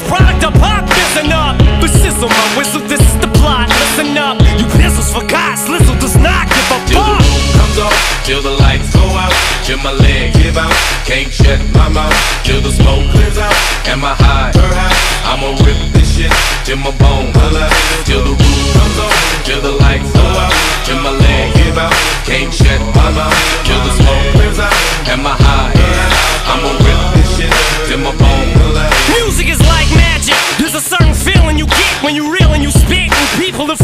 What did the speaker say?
Product of pop, listen up. The sizzle, my whistle, this is the plot. Listen up. You pizzles forgot, Slizzle does not give a Till the fuck. roof comes off, till the lights go out, till my leg give out, can't shut my mouth, till the smoke clears out, and my high, her high, I'ma rip this shit till my bone till when you real and you spit and people are